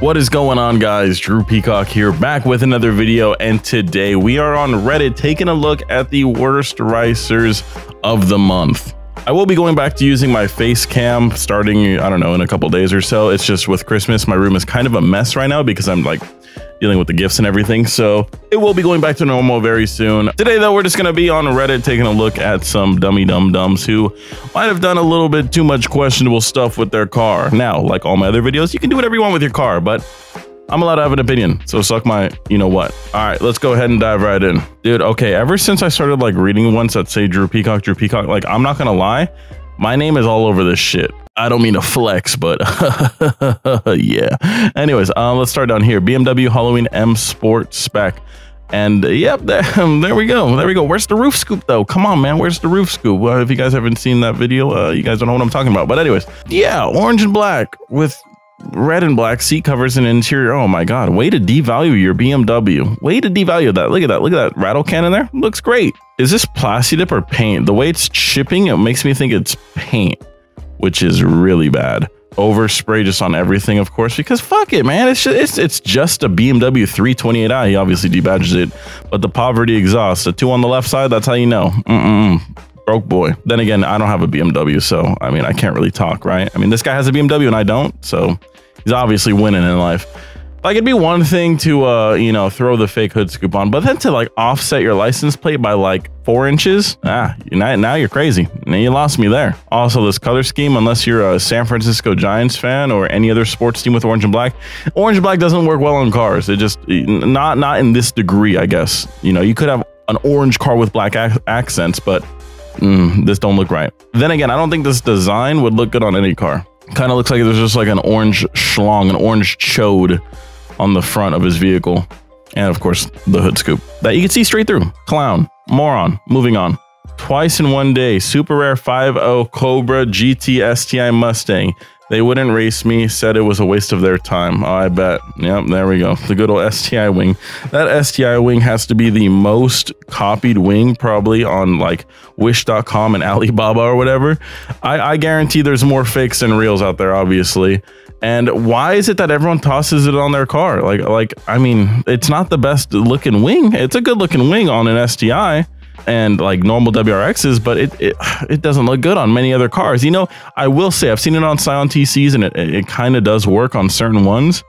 What is going on guys? Drew Peacock here back with another video and today we are on Reddit taking a look at the worst ricers of the month. I will be going back to using my face cam starting, I don't know, in a couple days or so. It's just with Christmas, my room is kind of a mess right now because I'm like dealing with the gifts and everything. So it will be going back to normal very soon. Today, though, we're just going to be on Reddit taking a look at some dummy dum dums who might have done a little bit too much questionable stuff with their car. Now, like all my other videos, you can do whatever you want with your car, but I'm allowed to have an opinion, so suck my, you know what. All right, let's go ahead and dive right in. Dude, okay, ever since I started like reading ones that say Drew Peacock, Drew Peacock, like I'm not gonna lie, my name is all over this shit. I don't mean to flex, but yeah. Anyways, uh, let's start down here. BMW Halloween M Sport Spec. And uh, yep, there, there, we go. There we go. Where's the roof scoop though? Come on, man. Where's the roof scoop? Well, if you guys haven't seen that video, uh, you guys don't know what I'm talking about. But anyways, yeah, orange and black with red and black seat covers and interior. Oh my God. Way to devalue your BMW. Way to devalue that. Look at that. Look at that rattle can in there. Looks great. Is this plasti dip or paint? The way it's chipping, it makes me think it's paint which is really bad. Overspray just on everything, of course, because fuck it, man. It's just, it's it's just a BMW 328i. He obviously debadges it, but the poverty exhaust, the two on the left side, that's how you know. Mm-mm. Broke boy. Then again, I don't have a BMW, so I mean, I can't really talk, right? I mean, this guy has a BMW and I don't, so he's obviously winning in life. Like it'd be one thing to uh, you know, throw the fake hood scoop on, but then to like offset your license plate by like four inches, ah, now, now you're crazy. Now you lost me there. Also, this color scheme, unless you're a San Francisco Giants fan or any other sports team with orange and black, orange and black doesn't work well on cars. It just not not in this degree, I guess. You know, you could have an orange car with black ac accents, but mm, this don't look right. Then again, I don't think this design would look good on any car. Kind of looks like there's just like an orange schlong, an orange chode on the front of his vehicle. And of course, the hood scoop that you can see straight through. Clown, moron, moving on. Twice in one day, super rare 5.0 Cobra GT STI Mustang. They wouldn't race me, said it was a waste of their time. Oh, I bet. Yep, there we go. The good old STI wing. That STI wing has to be the most copied wing, probably on like Wish.com and Alibaba or whatever. I, I guarantee there's more fakes than reals out there, obviously. And why is it that everyone tosses it on their car? Like, like I mean, it's not the best looking wing. It's a good looking wing on an STI and like normal WRXs, but it, it it doesn't look good on many other cars. You know, I will say I've seen it on Scion TCs and it it kind of does work on certain ones.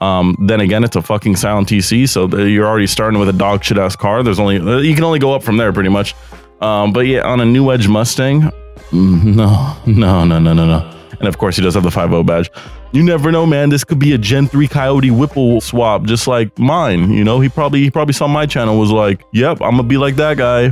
Um, then again, it's a fucking Scion TC, so you're already starting with a dog shit ass car. There's only you can only go up from there pretty much. Um, but yeah, on a new Edge Mustang, mm, no, no, no, no, no, no. And of course, he does have the 5.0 badge. You never know, man. This could be a Gen 3 Coyote Whipple swap, just like mine. You know, he probably he probably saw my channel, was like, yep, I'm gonna be like that guy.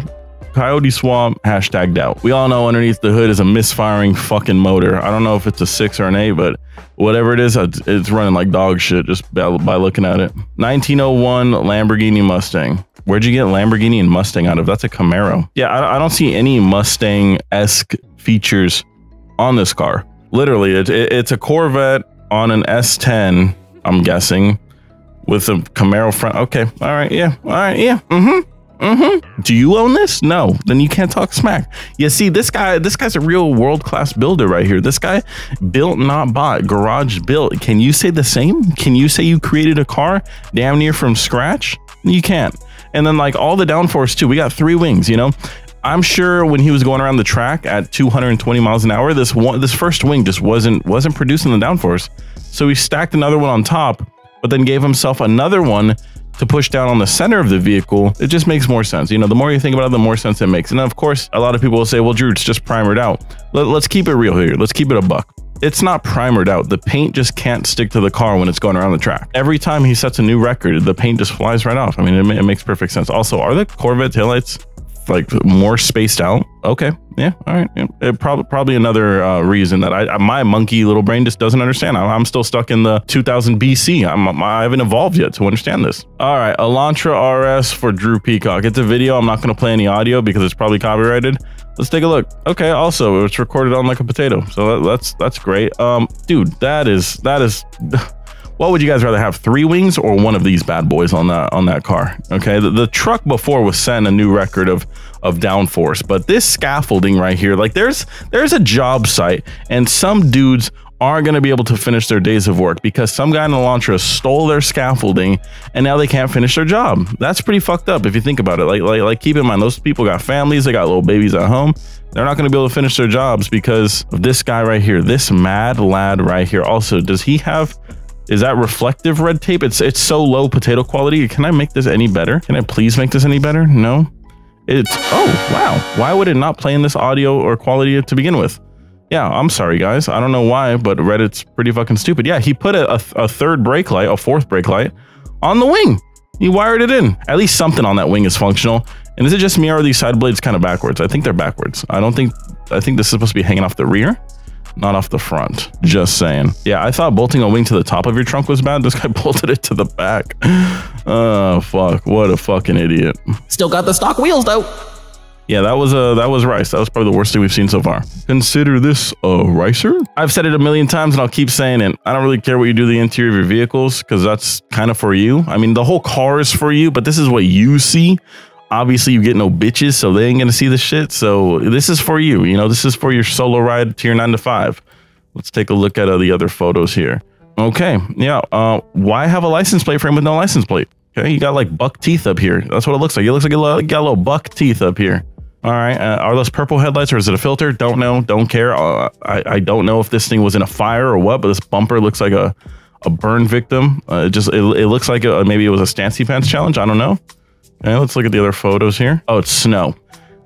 Coyote Swap, hashtag doubt. We all know underneath the hood is a misfiring fucking motor. I don't know if it's a six or an eight, but whatever it is, it's running like dog shit just by, looking at it. 1901 Lamborghini Mustang. Where'd you get Lamborghini and Mustang out of? That's a Camaro. Yeah, I, don't see any Mustang-esque features on this car. Literally, it, it, it's a Corvette on an S10, I'm guessing, with a Camaro front. Okay, all right, yeah, all right, yeah, mm-hmm. Mm-hmm. Do you own this? No. Then you can't talk smack. You see, this guy, this guy's a real world-class builder right here. This guy built, not bought, garage built. Can you say the same? Can you say you created a car damn near from scratch? You can't. And then like all the downforce too. We got three wings, you know? I'm sure when he was going around the track at 220 miles an hour, this one, this first wing just wasn't wasn't producing the downforce. So he stacked another one on top, but then gave himself another one to push down on the center of the vehicle. It just makes more sense. You know, the more you think about it, the more sense it makes. And of course, a lot of people will say, "Well, Drew, it's just primered out." Let, let's keep it real here. Let's keep it a buck. It's not primered out. The paint just can't stick to the car when it's going around the track. Every time he sets a new record, the paint just flies right off. I mean, it, it makes perfect sense. Also, are the Corvette taillights like more spaced out. Okay, yeah, all right. Yeah. It probably probably another uh, reason that I my monkey little brain just doesn't understand. I'm, I'm still stuck in the 2000 BC. I'm I haven't evolved yet to understand this. All right, Elantra RS for Drew Peacock. It's a video. I'm not going to play any audio because it's probably copyrighted. Let's take a look. Okay, also it's recorded on like a potato, so that, that's that's great. Um, dude, that is that is. what would you guys rather have three wings or one of these bad boys on that on that car okay the, the truck before was setting a new record of of downforce but this scaffolding right here like there's there's a job site and some dudes aren't going to be able to finish their days of work because some guy in Elantra stole their scaffolding and now they can't finish their job. That's pretty fucked up if you think about it. Like, like, like keep in mind, those people got families, they got little babies at home. They're not going to be able to finish their jobs because of this guy right here, this mad lad right here. Also, does he have is that reflective red tape? It's it's so low potato quality. Can I make this any better? Can I please make this any better? No. It's oh wow. Why would it not play in this audio or quality to begin with? Yeah, I'm sorry, guys. I don't know why, but Reddit's pretty fucking stupid. Yeah, he put a, a, a third brake light, a fourth brake light, on the wing. He wired it in. At least something on that wing is functional. And is it just me or are these side blades kind of backwards? I think they're backwards. I don't think, I think this is supposed to be hanging off the rear, not off the front. Just saying. Yeah, I thought bolting a wing to the top of your trunk was bad. This guy bolted it to the back. Oh, fuck. What a fucking idiot. Still got the stock wheels though. Yeah, that was uh that was rice. That was probably the worst thing we've seen so far. Consider this a ricer. I've said it a million times and I'll keep saying it. I don't really care what you do to the interior of your vehicles because that's kind of for you. I mean, the whole car is for you, but this is what you see. Obviously, you get no bitches, so they ain't gonna see the shit. So this is for you. You know, this is for your solo ride to your nine to five. Let's take a look at uh, the other photos here. Okay, yeah. Uh, why have a license plate frame with no license plate? Okay, you got like buck teeth up here. That's what it looks like. It looks like you got a little buck teeth up here. All right. Uh, are those purple headlights or is it a filter? Don't know. Don't care. Uh, I, I don't know if this thing was in a fire or what, but this bumper looks like a, a burn victim. Uh, it just it, it looks like a, maybe it was a Stancy Pants challenge. I don't know. Let's look at the other photos here. Oh, it's snow.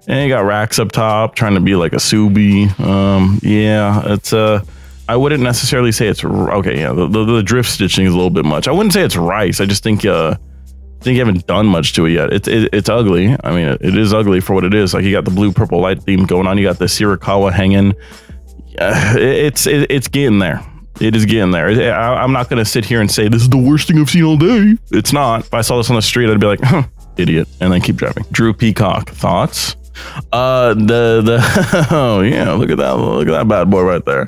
And you got racks up top trying to be like a Subi. Um, yeah, it's uh I wouldn't necessarily say it's okay. Yeah, the, the, the drift stitching is a little bit much. I wouldn't say it's rice. I just think uh think you haven't done much to it yet. It's it, it's ugly. I mean, it, it is ugly for what it is. Like you got the blue purple light theme going on. You got the Tsurikawa hanging. Uh, it, it's it, it's getting there. It is getting there. I, am not going to sit here and say this is the worst thing I've seen all day. It's not. If I saw this on the street, I'd be like, huh, idiot, and then keep driving. Drew Peacock thoughts. Uh, the the oh yeah, look at that, look at that bad boy right there.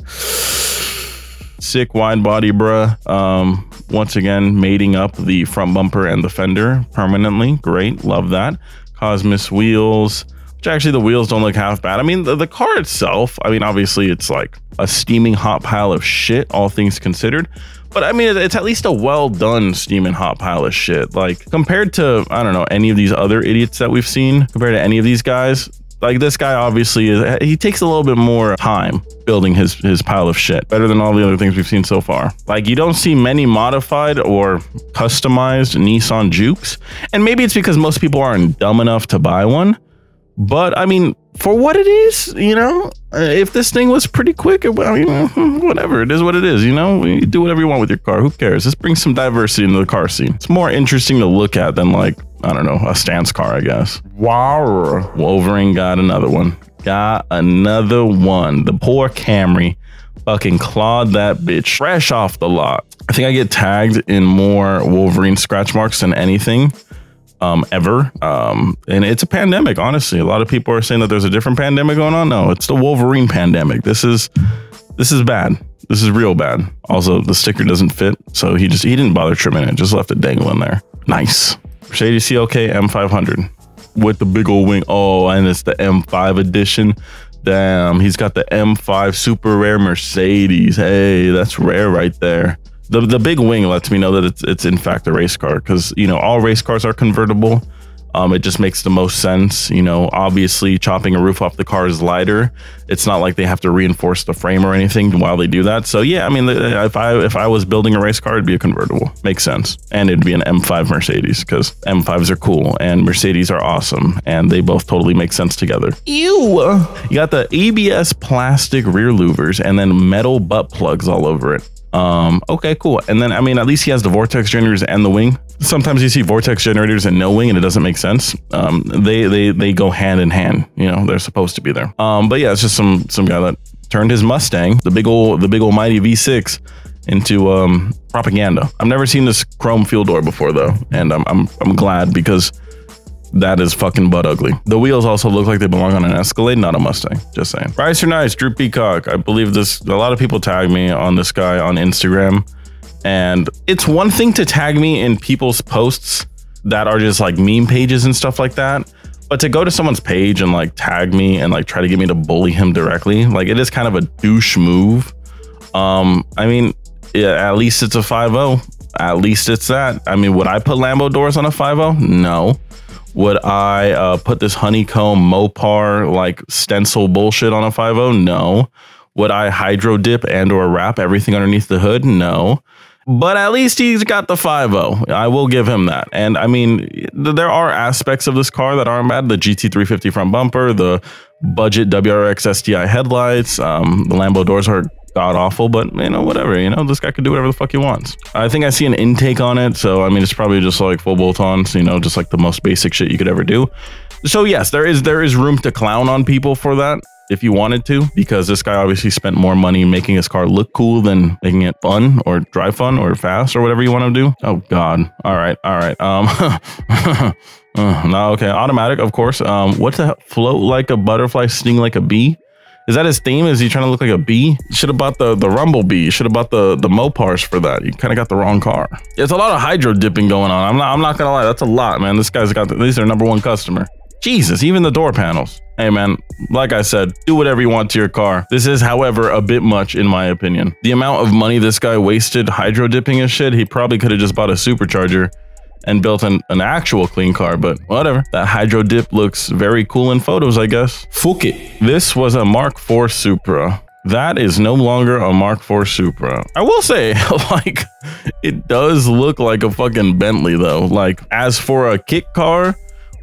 Sick wide body, bruh. Um, once again, mating up the front bumper and the fender permanently. Great, love that. Cosmis wheels, which actually the wheels don't look half bad. I mean, the, the car itself, I mean, obviously it's like a steaming hot pile of shit, all things considered. But I mean, it's at least a well done steaming hot pile of shit. Like compared to, I don't know, any of these other idiots that we've seen, compared to any of these guys, like this guy obviously is, he takes a little bit more time building his his pile of shit better than all the other things we've seen so far like you don't see many modified or customized nissan jukes and maybe it's because most people aren't dumb enough to buy one but i mean for what it is you know uh, if this thing was pretty quick well you know whatever it is what it is you know you do whatever you want with your car who cares this brings some diversity into the car scene it's more interesting to look at than like I don't know, a stance car, I guess. Wow. Wolverine got another one. Got another one. The poor Camry fucking clawed that bitch fresh off the lot. I think I get tagged in more Wolverine scratch marks than anything um, ever. Um, and it's a pandemic, honestly. A lot of people are saying that there's a different pandemic going on. No, it's the Wolverine pandemic. This is this is bad. This is real bad. Also, the sticker doesn't fit, so he just he didn't bother trimming it, just left it dangling there. Nice. Mercedes CLK M500 with the big old wing. Oh, and it's the M5 edition. Damn, he's got the M5 super rare Mercedes. Hey, that's rare right there. The the big wing lets me know that it's it's in fact a race car because you know all race cars are convertible. Um, it just makes the most sense. You know, obviously chopping a roof off the car is lighter. It's not like they have to reinforce the frame or anything while they do that. So yeah, I mean, if I if I was building a race car, it'd be a convertible. Makes sense, and it'd be an M5 Mercedes because M5s are cool and Mercedes are awesome, and they both totally make sense together. Ew! You got the ABS plastic rear louvers and then metal butt plugs all over it. Um, okay, cool. And then, I mean, at least he has the vortex generators and the wing. Sometimes you see vortex generators and no wing and it doesn't make sense. Um, they, they, they go hand in hand, you know, they're supposed to be there. Um, but yeah, it's just some, some guy that turned his Mustang, the big old, the big old mighty V6 into, um, propaganda. I've never seen this chrome fuel door before though. And I'm, I'm, I'm glad because that is fucking butt ugly. The wheels also look like they belong on an Escalade, not a Mustang. Just saying. Rice or nice, Drew Peacock. I believe this. A lot of people tag me on this guy on Instagram, and it's one thing to tag me in people's posts that are just like meme pages and stuff like that. But to go to someone's page and like tag me and like try to get me to bully him directly, like it is kind of a douche move. Um, I mean, yeah, at least it's a 5.0. At least it's that. I mean, would I put Lambo doors on a 5.0? No. Would I uh, put this honeycomb Mopar like stencil bullshit on a 5.0? No. Would I hydro dip and or wrap everything underneath the hood? No. But at least he's got the 5.0. I will give him that. And I mean, there are aspects of this car that aren't bad. The GT350 front bumper, the budget WRX STI headlights, um, the Lambo doors are god awful, but you know, whatever. You know, this guy could do whatever the fuck he wants. I think I see an intake on it, so I mean, it's probably just like full bolt-ons. You know, just like the most basic shit you could ever do. So yes, there is there is room to clown on people for that if you wanted to, because this guy obviously spent more money making his car look cool than making it fun or drive fun or fast or whatever you want to do. Oh God. All right. All right. Um, uh, no, okay. Automatic, of course. Um, what the? Float like a butterfly, sting like a bee. Is that his theme? Is he trying to look like a bee? Should have bought the the Rumble Bee. Should have bought the the Mopars for that. You kind of got the wrong car. It's a lot of hydro dipping going on. I'm not I'm not gonna lie. That's a lot, man. This guy's got the, he's their number one customer. Jesus, even the door panels. Hey man, like I said, do whatever you want to your car. This is, however, a bit much in my opinion. The amount of money this guy wasted hydro dipping his shit, he probably could have just bought a supercharger and built an, an actual clean car, but whatever. That hydro dip looks very cool in photos, I guess. Fuck it. This was a Mark IV Supra. That is no longer a Mark IV Supra. I will say, like, it does look like a fucking Bentley, though. Like, as for a kit car,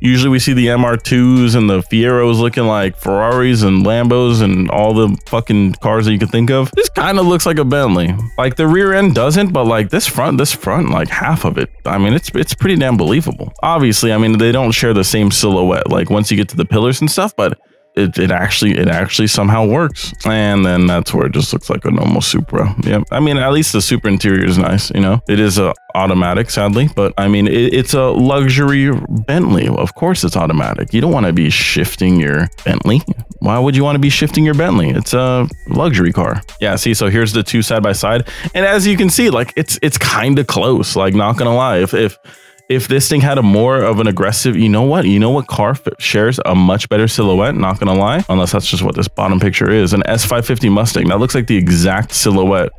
Usually we see the MR2s and the Fieros looking like Ferraris and Lambos and all the fucking cars that you could think of. This kind of looks like a Bentley. Like the rear end doesn't, but like this front, this front, like half of it. I mean, it's it's pretty damn believable. Obviously, I mean, they don't share the same silhouette. Like once you get to the pillars and stuff, but it, it actually it actually somehow works. And then that's where it just looks like a normal supra. Yeah i mean at least the supra interior is nice you know? It is a automatic sadly but i mean it, it's a luxury bentley. Of course it's automatic. You don't want to be shifting your bentley. Why would you want to be shifting your bentley? It's a luxury car. Yeah see so here's the two side by side. And as you can see like it's it's kind of close like not gonna lie. If if if this thing had a more of an aggressive, you know what? You know what car shares a much better silhouette, not gonna lie, unless that's just what this bottom picture is. An S550 Mustang. That looks like the exact silhouette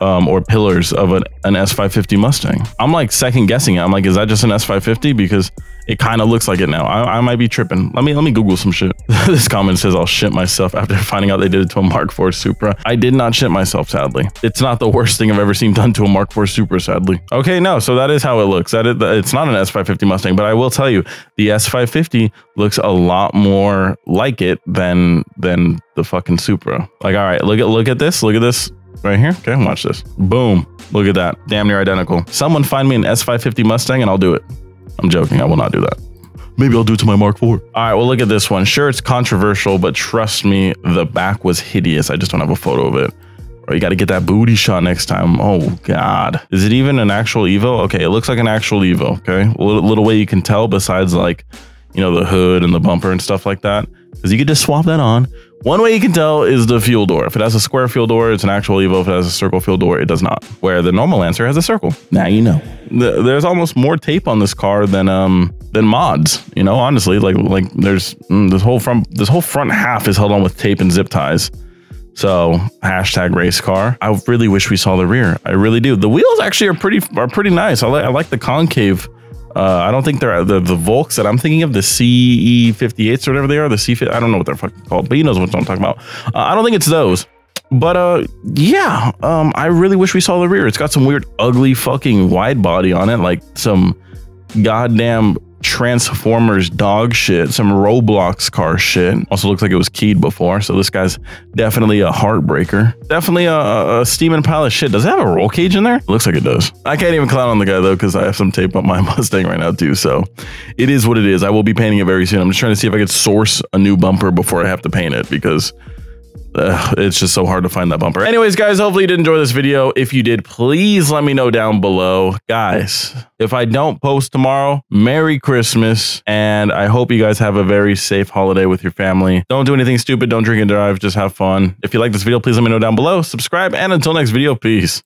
um, or pillars of an, an S550 Mustang. I'm like second guessing it. I'm like, is that just an S550? Because it kind of looks like it now. I, I, might be tripping. Let me let me Google some shit. this comment says I'll shit myself after finding out they did it to a Mark IV Supra. I did not shit myself, sadly. It's not the worst thing I've ever seen done to a Mark IV Supra, sadly. Okay, no, so that is how it looks. That it's not an S550 Mustang, but I will tell you, the S550 looks a lot more like it than than the fucking Supra. Like, all right, look at look at this. Look at this right here. Okay, watch this. Boom. Look at that. Damn near identical. Someone find me an S550 Mustang and I'll do it. I'm joking. I will not do that. Maybe I'll do it to my Mark IV. All right, well, look at this one. Sure, it's controversial, but trust me, the back was hideous. I just don't have a photo of it. Or you got to get that booty shot next time. Oh, God. Is it even an actual Evo? Okay, it looks like an actual Evo. Okay, a little, little way you can tell besides like, you know, the hood and the bumper and stuff like that. Because you could just swap that on, one way you can tell is the fuel door. If it has a square fuel door, it's an actual Evo. If it has a circle fuel door, it does not. Where the normal Lancer has a circle. Now you know. there's almost more tape on this car than um than mods. You know, honestly, like like there's mm, this whole front this whole front half is held on with tape and zip ties. So hashtag race car. I really wish we saw the rear. I really do. The wheels actually are pretty are pretty nice. I like I like the concave uh, I don't think they're the the Volks that I'm thinking of, the CE58s or whatever they are, the C. I don't know what they're fucking called, but he knows what I'm talking about. Uh, I don't think it's those. But uh, yeah, um, I really wish we saw the rear. It's got some weird, ugly, fucking wide body on it, like some goddamn Transformers dog shit, some Roblox car shit. Also looks like it was keyed before, so this guy's definitely a heartbreaker. Definitely a, a steam and palace shit. Does it have a roll cage in there? looks like it does. I can't even clown on the guy though, because I have some tape on my Mustang right now too. So it is what it is. I will be painting it very soon. I'm just trying to see if I could source a new bumper before I have to paint it because uh, it's just so hard to find that bumper. Anyways, guys, hopefully you did enjoy this video. If you did, please let me know down below. Guys, if I don't post tomorrow, Merry Christmas. And I hope you guys have a very safe holiday with your family. Don't do anything stupid. Don't drink and drive. Just have fun. If you like this video, please let me know down below. Subscribe. And until next video, peace.